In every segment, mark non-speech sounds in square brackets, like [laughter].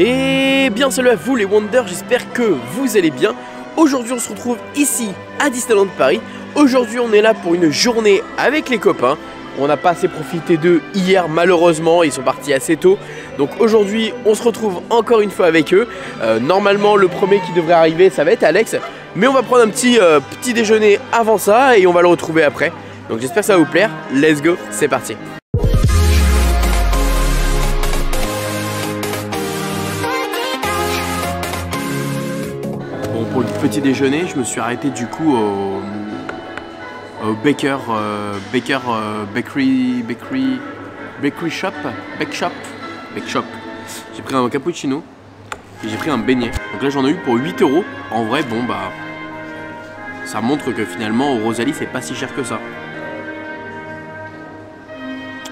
Et bien salut à vous les Wonders, j'espère que vous allez bien. Aujourd'hui on se retrouve ici à Disneyland Paris. Aujourd'hui on est là pour une journée avec les copains. On n'a pas assez profité d'eux hier malheureusement, ils sont partis assez tôt. Donc aujourd'hui on se retrouve encore une fois avec eux. Euh, normalement le premier qui devrait arriver ça va être Alex. Mais on va prendre un petit, euh, petit déjeuner avant ça et on va le retrouver après. Donc j'espère que ça va vous plaire. Let's go, c'est parti. Petit déjeuner, je me suis arrêté du coup au, Baker, euh, Baker euh, Bakery, Bakery, Bakery Shop, Bake Shop, Bake Shop. J'ai pris un cappuccino et j'ai pris un beignet. Donc là, j'en ai eu pour 8 euros. En vrai, bon bah, ça montre que finalement au Rosalie, c'est pas si cher que ça.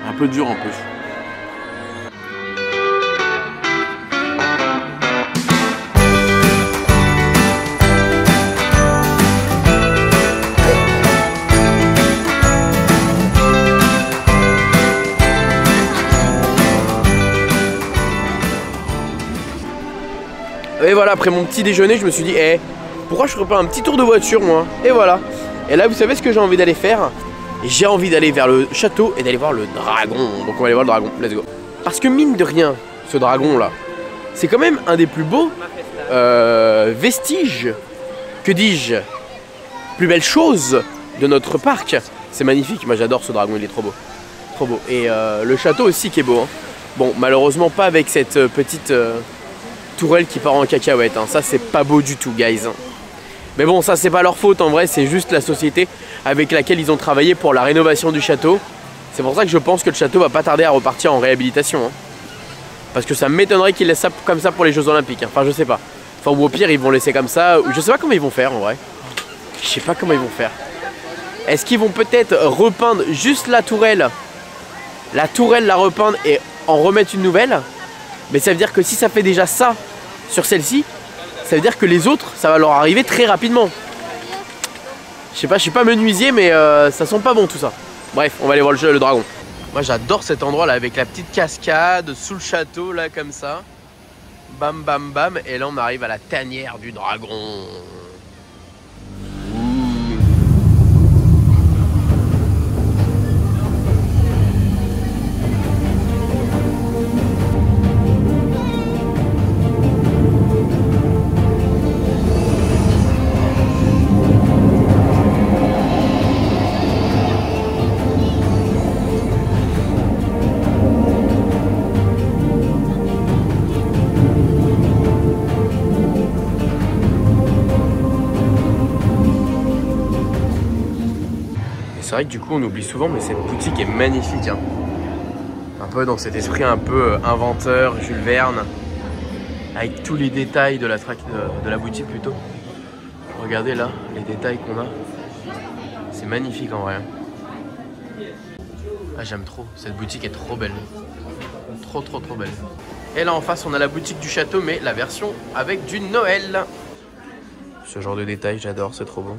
Un peu dur en plus. Et voilà, après mon petit déjeuner, je me suis dit, eh, pourquoi je ferais pas un petit tour de voiture moi Et voilà. Et là, vous savez ce que j'ai envie d'aller faire J'ai envie d'aller vers le château et d'aller voir le dragon. Donc on va aller voir le dragon, let's go. Parce que mine de rien, ce dragon là, c'est quand même un des plus beaux euh, vestiges, que dis-je, plus belle chose de notre parc. C'est magnifique, moi j'adore ce dragon, il est trop beau. Trop beau. Et euh, le château aussi qui est beau. hein. Bon, malheureusement pas avec cette euh, petite tourelle qui part en cacahuète. hein. Ça c'est pas beau du tout, guys. Mais bon, ça c'est pas leur faute en vrai, c'est juste la société avec laquelle ils ont travaillé pour la rénovation du château. C'est pour ça que je pense que le château va pas tarder à repartir en réhabilitation. hein. Parce que ça m'étonnerait qu'ils laissent ça comme ça pour les Jeux Olympiques. hein. Enfin, je sais pas. Enfin, ou au pire, ils vont laisser comme ça. Je sais pas comment ils vont faire en vrai. Je sais pas comment ils vont faire. Est-ce qu'ils vont peut-être repeindre juste la tourelle? La tourelle, la repeindre et en remettre une nouvelle? Mais ça veut dire que si ça fait déjà ça sur celle-ci, ça veut dire que les autres, ça va leur arriver très rapidement. Je sais pas, je suis pas menuisier, mais euh, ça sent pas bon tout ça. Bref, on va aller voir le, jeu- le dragon. Moi j'adore cet endroit là avec la petite cascade sous le château là comme ça. Bam bam bam. Et là on arrive à la tanière du dragon. C'est vrai que du coup on oublie souvent mais cette boutique est magnifique. hein. Un peu dans cet esprit un peu euh, inventeur, Jules Verne. Avec tous les détails de la, boutique plutôt. Regardez là les détails qu'on a. C'est magnifique en vrai. Ah j'aime trop, cette boutique est trop belle. Trop trop trop belle. Et là en face on a la boutique du château mais la version avec du Noël. Ce genre de détails j'adore, c'est trop bon.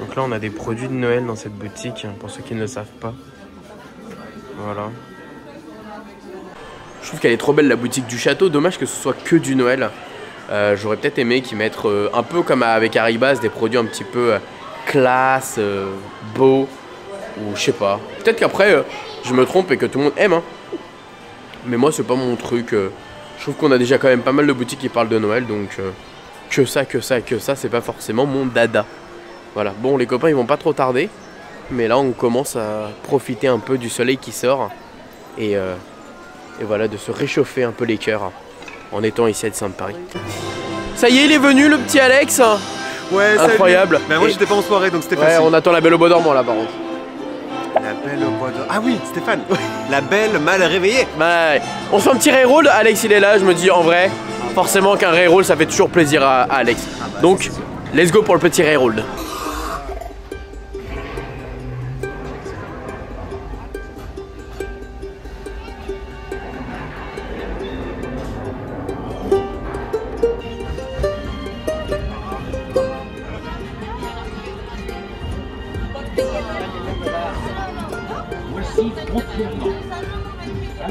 Donc là, on a des produits de Noël dans cette boutique, hein, pour ceux qui ne le savent pas. Voilà. Je trouve qu'elle est trop belle, la boutique du château. Dommage que ce soit que du Noël. Euh, J'aurais peut-être aimé qu'ils mettent euh, un peu comme avec Haribas, des produits un petit peu euh, classe, beau, ou je sais pas. Peut-être qu'après, je me trompe et que tout le monde aime. hein. Mais moi, c'est pas mon truc. Je trouve qu'on a déjà quand même pas mal de boutiques qui parlent de Noël, donc que ça, que ça, que ça, c'est pas forcément mon dada. Voilà, bon les copains ils vont pas trop tarder, mais là on commence à profiter un peu du soleil qui sort et, euh, et voilà de se réchauffer un peu les cœurs en étant ici à Disneyland Paris. Ça y est, il est venu le petit Alex Ouais, salut. Incroyable. Bah, moi Et- j'étais pas en soirée donc c'était Ouais, facile. on attend la belle au bois dormant là par contre. La belle au bois de... Ah oui, Stéphane. La belle mal réveillée. Bah, ouais. on se fait un petit reroll, Alex il est là, je me dis en vrai, forcément qu'un reroll ça fait toujours plaisir à, à Alex. Donc, let's go pour le petit reroll.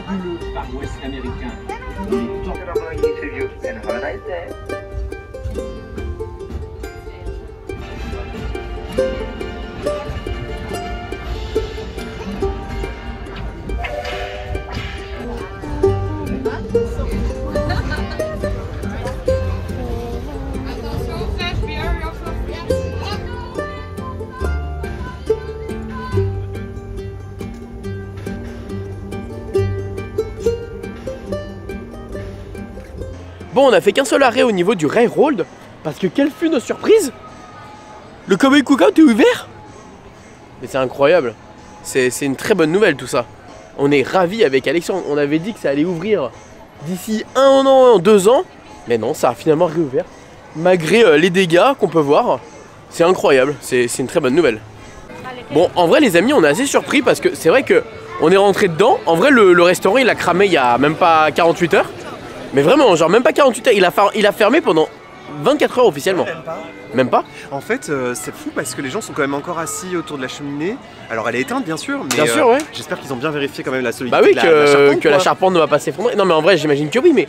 fabuleux par ouest américain. Bon, on a fait qu'un seul arrêt au niveau du railroad, parce que quelle fut nos surprises? Le Cowboy Cookout est ouvert? Mais c'est incroyable. C'est une très bonne nouvelle tout ça. On est ravis avec Alexandre. On avait dit que ça allait ouvrir d'ici un an, deux ans. Mais non, ça a finalement réouvert. Malgré euh, les dégâts qu'on peut voir. C'est incroyable. C'est c'est une très bonne nouvelle. Bon, en vrai, les amis, on est assez surpris parce que c'est vrai que on est rentré dedans. En vrai, le, le restaurant, il a cramé il y a même pas 48 heures. Mais vraiment, genre même pas 48 heures. Il a, fer- il a fermé pendant 24 heures officiellement. Même pas. Même pas En fait, euh, c'est fou parce que les gens sont quand même encore assis autour de la cheminée. Alors, elle est éteinte, bien sûr, mais Bien euh, sûr, ouais. j'espère qu'ils ont bien vérifié quand même la solidité Bah oui, de la, que, la charpente, que la charpente ne va pas s'effondrer. Non, mais en vrai, j'imagine que oui, mais.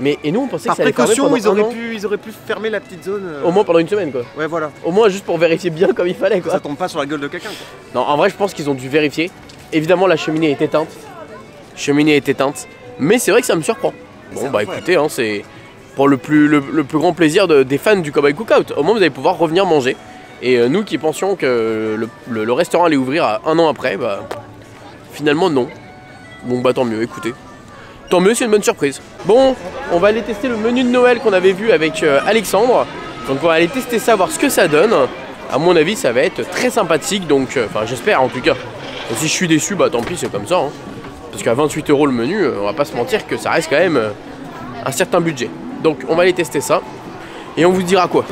Mais et nous, on pensait Par que ça allait précaution, pendant ils auraient, pu, ils auraient pu fermer la petite zone. euh, Au moins pendant une semaine, quoi. Ouais, voilà. Au moins juste pour vérifier bien comme il fallait, quoi. Ça tombe pas sur la gueule de quelqu'un. quoi. Non, en vrai, je pense qu'ils ont dû vérifier. Évidemment, la cheminée est éteinte. Cheminée est éteinte. Mais c'est vrai que ça me surprend. Bon, bah écoutez, hein, c'est pour le plus, le, le plus grand plaisir de- des fans du Cowboy Cookout. Au moins, vous allez pouvoir revenir manger. Et euh, nous qui pensions que le, le- le restaurant allait ouvrir un an après, bah finalement non. Bon, bah tant mieux, écoutez. Tant mieux, c'est une bonne surprise. Bon, on va aller tester le menu de Noël qu'on avait vu avec euh, Alexandre. Donc on va aller tester ça, voir ce que ça donne. À mon avis, ça va être très sympathique, donc euh, enfin j'espère en tout cas. Et si je suis déçu, bah tant pis, c'est comme ça. hein. Parce qu'à 28 euros le menu, euh, on va pas se mentir que ça reste quand même euh, un certain budget. Donc on va aller tester ça et on vous dira quoi.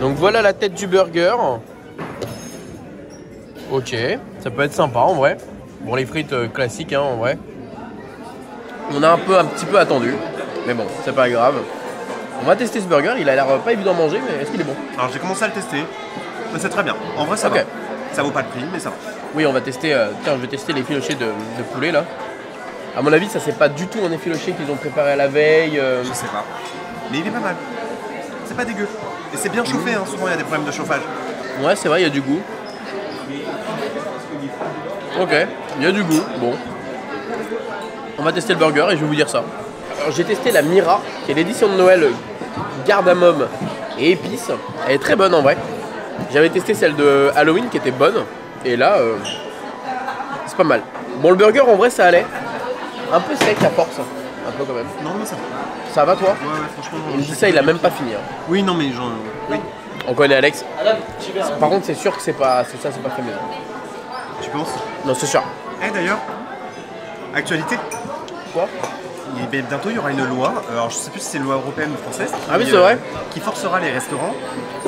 Donc voilà la tête du burger. Ok, ça peut être sympa en vrai. Bon les frites euh, classiques hein, en vrai. On a un peu un petit peu attendu, mais bon, c'est pas grave. On va tester ce burger, il a l'air pas évident à manger, mais est-ce qu'il est bon? Alors, j'ai commencé à le tester. Mais c'est très bien. En vrai, ça va. Ça vaut pas le prix, mais ça va. Oui, on va tester. euh, tiens, je vais tester les filochés de, de poulet là. À mon avis, ça c'est pas du tout un effiloché qu'ils ont préparé à la veille. euh, Je sais pas. Mais il est pas mal. C'est pas dégueu. Et c'est bien chauffé, hein. souvent il y a des problèmes de chauffage. Ouais, c'est vrai, il y a du goût. Ok, il y a du goût. Bon. On va tester le burger et je vais vous dire ça. Alors, j'ai testé la Mira, qui est l'édition de Noël Gardamom et épices. Elle est très bonne en vrai. J'avais testé celle de Halloween qui était bonne. Et là, euh, c'est pas mal. Bon, le burger en vrai, ça allait. Un peu sec à force. Un peu quand même. Non, mais ça va. Ça va toi Ouais, ouais, franchement. Il me dit ça, il a même pas fini. hein. Oui, non, mais genre. Oui. On connaît Alex. Par contre, c'est sûr que c'est pas, c'est ça, c'est pas fait maison. Tu penses Non, c'est sûr. Eh d'ailleurs, actualité. Quoi bientôt il y aura une loi, euh, alors je sais plus si c'est une loi européenne ou française, qui, Ah oui, c'est vrai. qui forcera les restaurants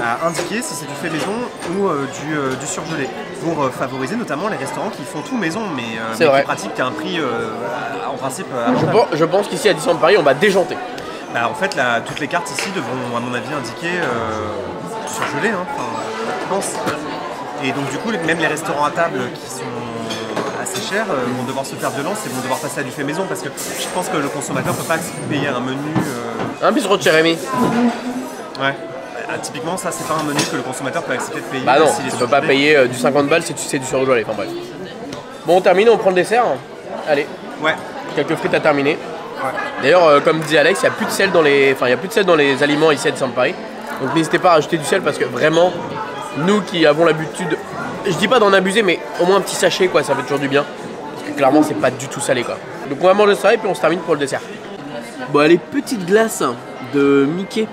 à indiquer si c'est du fait maison ou euh, du, euh, du surgelé, pour euh, favoriser notamment les restaurants qui font tout maison, mais, euh, vrai. qui pratiquent à un prix euh, en principe euh, Je pense, je pense qu'ici à Disneyland Paris, on va déjanter. Bah, en fait, la- toutes les cartes ici devront, à mon avis, indiquer euh, surgelé, hein, enfin, je pense. Et donc, du coup, même les restaurants à table qui sont assez chers euh, vont devoir se faire violence et vont devoir passer à du fait maison parce que je pense que le consommateur ne peut pas payer un menu. euh, Un bistrot de Jérémy Ouais. Bah, typiquement, ça, c'est pas un menu que le consommateur peut accepter de payer. Bah non, tu peux pas payer euh, du 50 balles si tu sais du surgelé. Enfin bref. Bon, on termine, on prend le dessert. Allez, Ouais. quelques frites à terminer. Ouais. D'ailleurs, euh, comme dit Alex, il n'y a plus de sel dans les, enfin, il y a plus de sel dans les aliments ici à Disneyland Paris. Donc n'hésitez pas à rajouter du sel parce que vraiment, nous qui avons l'habitude, je dis pas d'en abuser, mais au moins un petit sachet, quoi, ça fait toujours du bien. Parce que clairement, c'est pas du tout salé, quoi. Donc on va manger ça et puis on se termine pour le dessert. Bon, allez, petite glace de Mickey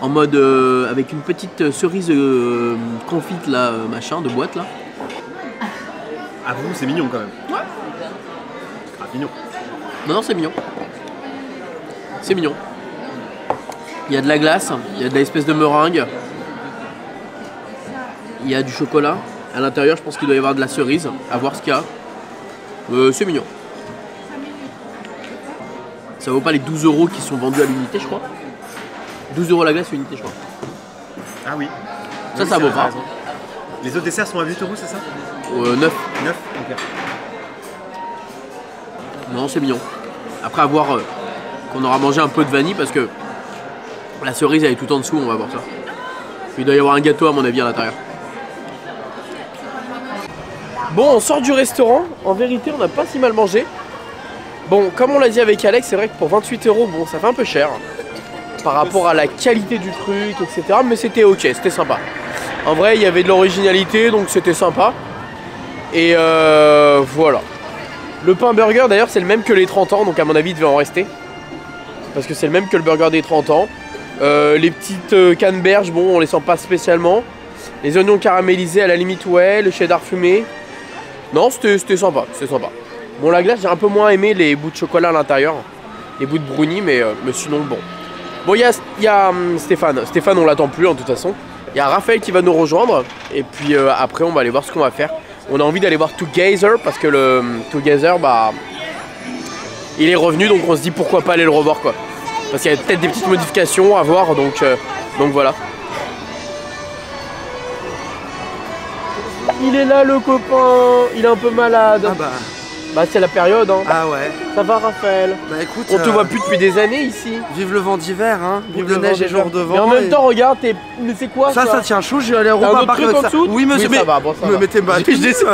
en mode euh, avec une petite cerise euh, confite là, euh, machin, de boîte là. À vous, c'est mignon quand même. Ouais. Ah, mignon. Non, non, c'est mignon. C'est mignon. Il y a de la glace, il y a de l'espèce de meringue. Il y a du chocolat. À l'intérieur, je pense qu'il doit y avoir de la cerise. À voir ce qu'il y a. Euh, c'est mignon. Ça vaut pas les 12 euros qui sont vendus à l'unité, je crois. 12 euros la glace, unité, je crois. Ah oui. Ça, Oui, ça vaut pas. Les autres desserts sont à 8 euros, c'est ça? Euh, 9. 9 Ok. Non, c'est mignon. Après avoir euh, qu'on aura mangé un peu de vanille parce que la cerise elle est tout en dessous, on va voir ça. Il doit y avoir un gâteau à mon avis à l'intérieur. Bon, on sort du restaurant. En vérité, on n'a pas si mal mangé. Bon, comme on l'a dit avec Alex, c'est vrai que pour 28 euros, bon, ça fait un peu cher par rapport à la qualité du truc, etc. Mais c'était ok, c'était sympa. En vrai, il y avait de l'originalité, donc c'était sympa. Et euh, voilà. Le pain burger d'ailleurs c'est le même que les 30 ans, donc à mon avis il devait en rester. Parce que c'est le même que le burger des 30 ans. Euh, les petites euh, canneberges, bon on les sent pas spécialement. Les oignons caramélisés à la limite ouais, le cheddar fumé. Non c'était sympa, c'était sympa. Bon la glace j'ai un peu moins aimé les bouts de chocolat à l'intérieur. Les bouts de brownie mais, euh, mais sinon bon. Bon il y a, hum, Stéphane, Stéphane on l'attend plus en toute façon. Il y a Raphaël qui va nous rejoindre et puis euh, après on va aller voir ce qu'on va faire. On a envie d'aller voir Together parce que le hum, Together bah il est revenu donc on se dit pourquoi pas aller le revoir quoi. Parce qu'il y a peut-être des petites modifications à voir donc, euh, donc voilà. Il est là le copain, il est un peu malade. Ah bah, Bah c'est la période hein. ah ouais. Ça va Raphaël? Bah écoute, On te euh, voit plus depuis des années ici. Vive le vent d'hiver, hein. Vive le neige et jour de vent. Mais en même temps regarde, t'es... mais c'est quoi ça ça, ça tient chaud. Vais aller au un Paris truc en ça. dessous Oui, monsieur, Oui, ça mais va, bon, ça me va. mettez [laughs] descends.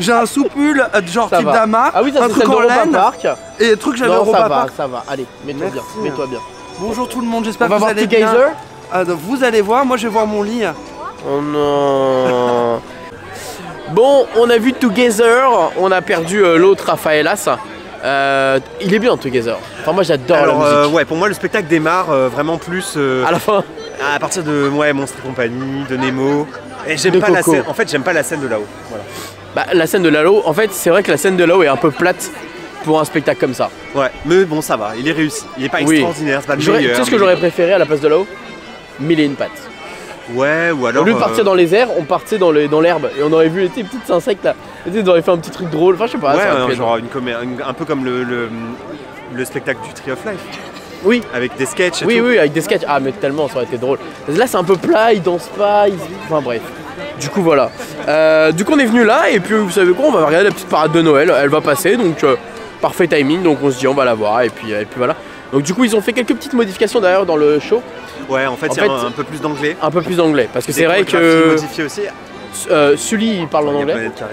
J'ai un soupule, euh, genre Ça type va. Dama, Ah oui ça un truc en laine et le truc j'avais au ça va, ça va. Allez, mets-toi bien, mets-toi bien. Bonjour tout le monde, On j'espère va que vous voir allez bien. Together Ah, donc, vous allez voir, moi je vais voir mon lit. Oh non [laughs] Bon, on a vu Together, on a perdu euh, l'autre Rafaelas. Euh, il est bien Together. Enfin moi j'adore la Alors, musique. euh, ouais, pour moi, le spectacle démarre euh, vraiment plus euh, À la fin. à partir de ouais, Monstre et compagnie, de Nemo. Et j'aime De pas la Coco. scène. En fait, j'aime pas la scène de là-haut. Voilà. Bah, la scène de Lalo, en fait c'est vrai que la scène de Lalo est un peu plate pour un spectacle comme ça. Ouais, mais bon, ça va. Il est réussi. Il est pas Oui. extraordinaire, c'est pas le J'aurais- meilleur. Tu sais ce que mais- j'aurais préféré à la place de Lalo Mille et une pattes. Ouais, ou alors. Au lieu de euh, partir dans les airs, on partait dans le- dans l'herbe et on aurait vu les petites insectes là. Ils auraient fait un petit truc drôle. Enfin, je sais pas. ouais, ça euh, genre une comé- un peu comme le, le, le spectacle du Tree of Life. Oui. Avec des sketchs et Oui, tout. oui, avec des sketchs. Ah, mais tellement, ça aurait été drôle. Là, c'est un peu plat, ils dansent pas, ils... Enfin, bref. Du coup, voilà. Euh, du coup, on est venu là, et puis, vous savez quoi, on va regarder la petite parade de Noël. Elle va passer, donc euh, parfait timing. Donc, on se dit, on va la voir, et puis, et puis voilà. Donc, du coup, ils ont fait quelques petites modifications d'ailleurs dans le show. Ouais, en fait, En il y a un, un peu plus d'anglais. Un peu plus d'anglais. Parce que c'est vrai que modifiées aussi. euh, Sully, il parle en Il y a anglais. Qui toi.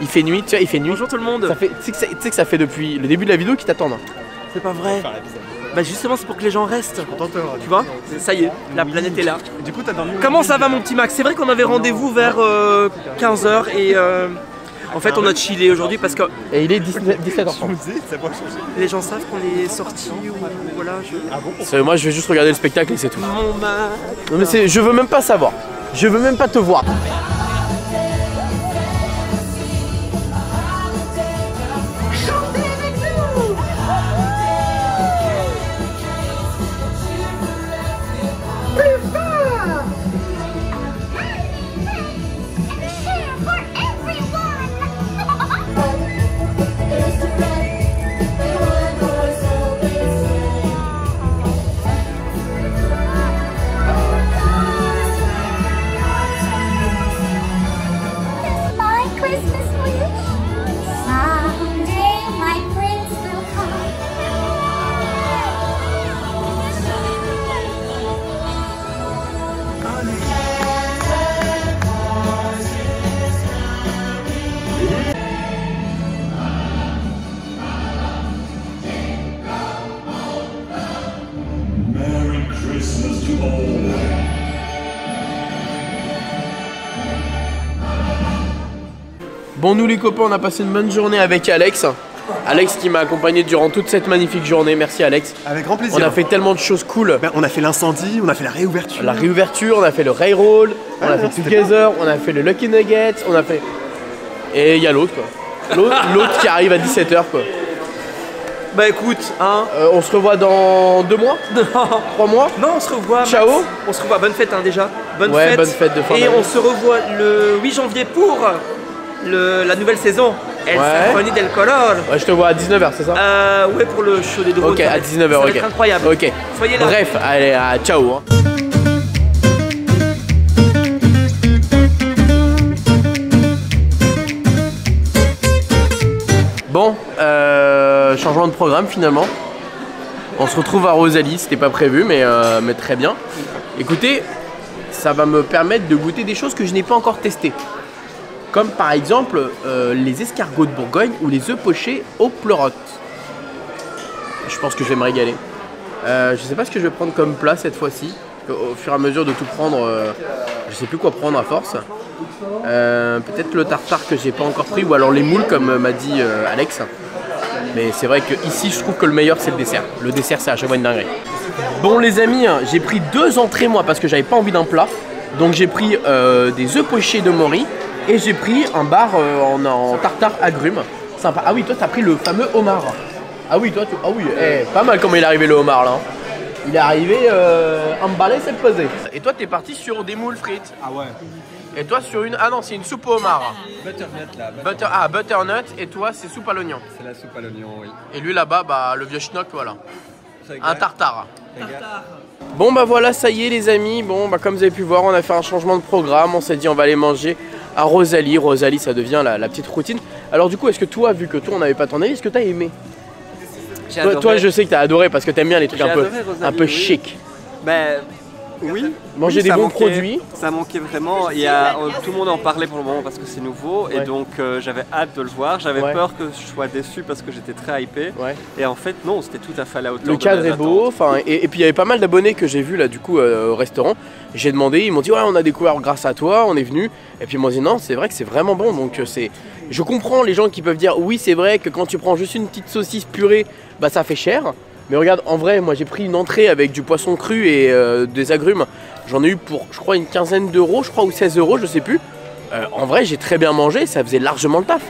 Il fait nuit, tu vois, il fait nuit. Bonjour tout le monde. Ça fait, tu sais que ça- fait depuis le début de la vidéo qu'ils t'attendent. hein. C'est pas vrai. Bah justement, c'est pour que les gens restent. Tu vois Ça y est, la planète est là. Du coup, t'as dormi Comment ça va mon petit Max? C'est vrai qu'on avait rendez-vous vers 15h et euh, en fait on a chillé aujourd'hui parce que Et il est 17, 17h30. Ça va changer. les gens savent qu'on est sortis ou voilà. Je... C'est- Moi, je vais juste regarder le spectacle et c'est tout. Non mais c'est, je veux même pas savoir. Je veux même pas te voir. Bon, nous les copains, on a passé une bonne journée avec Alex. Alex qui m'a accompagné durant toute cette magnifique journée. Merci Alex. Avec grand plaisir. On a fait tellement de choses cool. Ben, on a fait l'incendie, on a fait la réouverture. La réouverture, on a fait le Railroll, on a Ah, fait Together, on a fait le Lucky Nuggets, on a fait. Et il y a l'autre quoi. L'autre [laughs] l'autre qui arrive à 17h quoi. Bah écoute, hein. Euh, on se revoit dans deux mois? [laughs] Non, Trois mois? Non, on se revoit. Ciao. Max. On se revoit. Bonne fête hein, déjà. Bonne Ouais, fête. bonne fête de fin Et on se revoit le 8 janvier pour le, la nouvelle saison. El Ouais. Symphony del Color. Ouais, je te vois à 19h, c'est ça Euh, ouais, pour le show des drones. Ok, à être- 19h, ça va ok. être incroyable. Ok. Soyez là. Bref, allez, à ciao. hein. Bon, euh, changement de programme finalement. On se retrouve à Rosalie, c'était pas prévu, mais, euh, mais très bien. Écoutez, ça va me permettre de goûter des choses que je n'ai pas encore testées. Comme par exemple euh, les escargots de Bourgogne ou les œufs pochés au pleurote. Je pense que je vais me régaler. Euh, je sais pas ce que je vais prendre comme plat cette fois-ci. Au fur et à mesure de tout prendre, euh, je sais plus quoi prendre à force. Euh, Peut-être le tartare que j'ai pas encore pris ou alors les moules comme m'a dit euh, Alex. Mais c'est vrai que ici je trouve que le meilleur c'est le dessert. Le dessert c'est à chaque fois une dinguerie. Bon les amis, hein, j'ai pris deux entrées moi parce que j'avais pas envie d'un plat. Donc j'ai pris euh, des œufs pochés de Mori et j'ai pris un bar euh, en, en tartare agrumes. Sympa. Ah oui, toi t'as pris le fameux homard. Ah oui, toi tu. Ah oui, eh, pas mal comment il est arrivé le homard là. hein. Il est arrivé euh, emballé, c'est pesé. Et toi t'es parti sur des moules frites. Ah ouais. Et toi sur une. Ah non, c'est une soupe au homard. Butternut là, Butter... Ah, butternut. Et toi c'est soupe à l'oignon. c'est la soupe à l'oignon, oui. Et lui là-bas, bah le vieux schnock, voilà. Un tartare. Tartare. Bon bah voilà, ça y est les amis. Bon bah comme vous avez pu voir, on a fait un changement de programme. On s'est dit on va aller manger à Rosalie. Rosalie, ça devient la, la petite routine. Alors du coup, est-ce que toi, vu que toi on n'avait pas ton avis, est-ce que t'as aimé toi, je sais que t'as adoré parce que t'aimes bien les trucs un peu, adoré Rosalie, un peu chic. Ben oui. Manger Oui, des bons manquait- produits. Ça manquait vraiment. Il y a, euh, tout le monde en parlait pour le moment parce que c'est nouveau Ouais. et donc euh, j'avais hâte de le voir. J'avais Ouais. peur que je sois déçu parce que j'étais très hypé. Ouais. Et en fait non, c'était tout à fait à la hauteur. Le cadre est beau, et, et puis il y avait pas mal d'abonnés que j'ai vus là du coup euh, au restaurant. J'ai demandé, ils m'ont dit ouais on a découvert grâce à toi, on est venu. Et puis ils m'ont dit non c'est vrai que c'est vraiment bon donc c'est. Je comprends les gens qui peuvent dire oui c'est vrai que quand tu prends juste une petite saucisse purée, bah ça fait cher. Mais regarde en vrai moi j'ai pris une entrée avec du poisson cru et euh, des agrumes. J'en ai eu pour je crois une quinzaine d'euros, je crois ou 16 euros, je sais plus. Euh, en vrai j'ai très bien mangé, ça faisait largement le taf.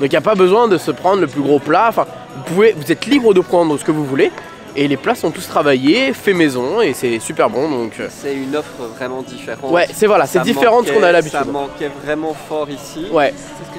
Donc il n'y a pas besoin de se prendre le plus gros plat. Enfin, vous, pouvez, vous êtes libre de prendre ce que vous voulez. Et les plats sont tous travaillés, faits maison et c'est super bon. Donc euh, C'est une offre vraiment différente. ouais, c'est voilà, c'est différent de ce qu'on a l'habitude. Ça manquait vraiment fort ici. Ouais,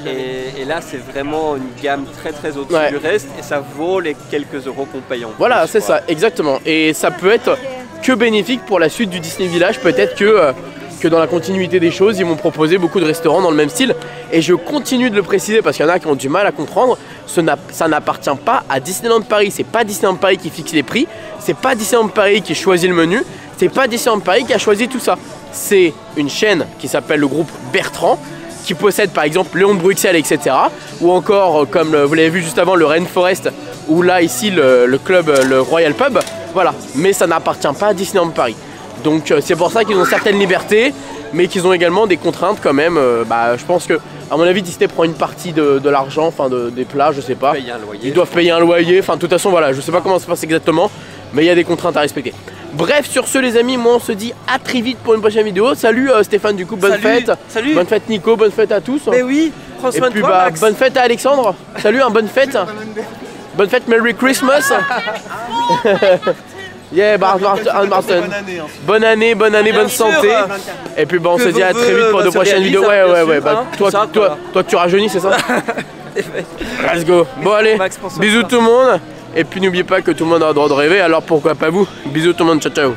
Et, et là, c'est vraiment une gamme très très au-dessus Ouais. du reste et ça vaut les quelques euros qu'on paye en voilà, c'est ça, exactement. Et ça peut être que bénéfique pour la suite du Disney Village. Peut-être que, euh, que dans la continuité des choses, ils vont proposer beaucoup de restaurants dans le même style. Et je continue de le préciser parce qu'il y en a qui ont du mal à comprendre. Ça n'appartient pas à Disneyland Paris. C'est pas Disneyland Paris qui fixe les prix. C'est pas Disneyland Paris qui choisit le menu. C'est pas Disneyland Paris qui a choisi tout ça. C'est une chaîne qui s'appelle le groupe Bertrand qui possède par exemple Léon de Bruxelles, etc. Ou encore, euh, comme euh, vous l'avez vu juste avant, le Rainforest, ou là ici le, le club, euh, le Royal Pub. Voilà, mais ça n'appartient pas à Disneyland Paris. Donc c'est pour ça qu'ils ont certaines libertés, mais qu'ils ont également des contraintes quand même. Euh, bah, je pense que, à mon avis, Disney prend une partie de, de l'argent, enfin de- des plats, je sais pas. Payer un loyer. Ils doivent payer un loyer, enfin de toute façon voilà, je sais pas comment ça se passe exactement, mais il y a des contraintes à respecter. Bref, sur ce les amis, moi on se dit à très vite pour une prochaine vidéo. Salut euh, Stéphane du coup, bonne Salut, fête. salut. Bonne fête Nico, bonne fête à tous. Mais oui, prends Et puis de toi, bah Max. bonne fête à Alexandre. Salut, un bonne fête. bonne fête, Merry Christmas. [laughs] yeah, Bart- Martin. Bonne année. hein. Bonne année, bonne année, bonne santé. Et puis bah on se dit à très vite pour bah, de prochaines vidéos. Ouais, hein, ouais, ouais. Bah, hein. toi, Ça, toi, toi, tu rajeunis, c'est ça Let's go. Bon allez, bisous tout le monde. Et puis n'oubliez pas que tout le monde a le droit de rêver, alors pourquoi pas vous Bisous tout le monde, ciao ciao.